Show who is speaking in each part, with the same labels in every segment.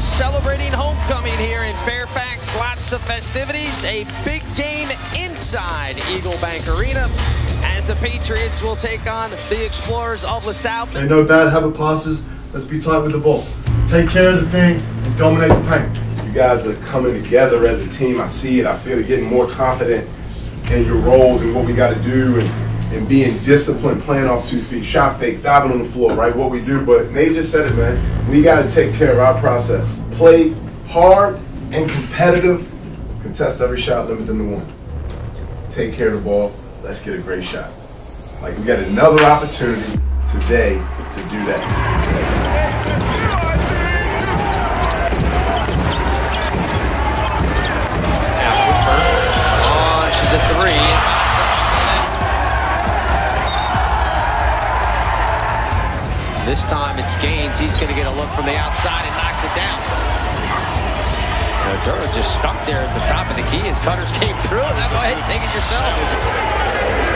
Speaker 1: are celebrating homecoming here in Fairfax. Lots of festivities. A big game inside EagleBank Arena as the Patriots will take on the Explorers of LaSalle.
Speaker 2: And no bad habit passes. Let's be tight with the ball. Take care of the thing and dominate the paint.
Speaker 3: You guys are coming together as a team. I see it. I feel you're getting more confident in your roles and what we got to do and, and being disciplined, playing off two feet, shot fakes, diving on the floor, right? What we do. But Nate just said it, man. We got to take care of our process. Play hard and competitive. Contest every shot, limit them to one. Take care of the ball. Let's get a great shot. Like we got another opportunity today to do that.
Speaker 1: This time it's Gaines. He's going to get a look from the outside and knocks it down. Duro just stuck there at the top of the key as Cutters came through. Now go ahead and take it yourself.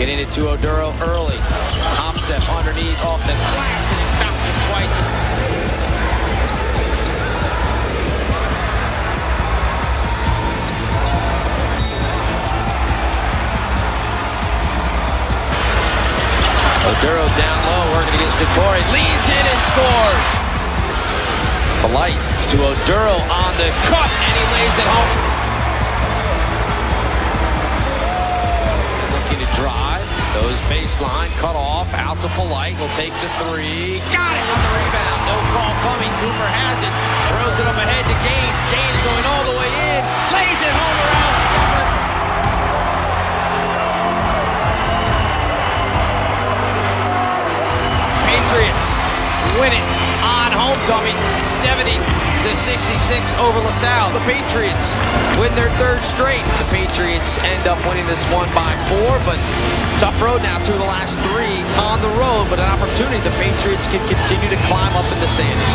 Speaker 1: Getting it to Oduro early. Hop step underneath off the glass and it bounces twice. Oduro down low, working against Decore. Leads in and scores. Polite to Oduro on the cut, and he lays it home. Baseline, cut off, out to Polite, will take the three. Got it on the rebound, no call coming. Cooper has it, throws it up ahead to Gaines. Gaines going all the way in, lays it home around Patriots win it on homecoming 70 to 66 over LaSalle. The Patriots win their third straight. The Patriots end up winning this one by four, but tough road now through the last three on the road, but an opportunity the Patriots can continue to climb up in the standings.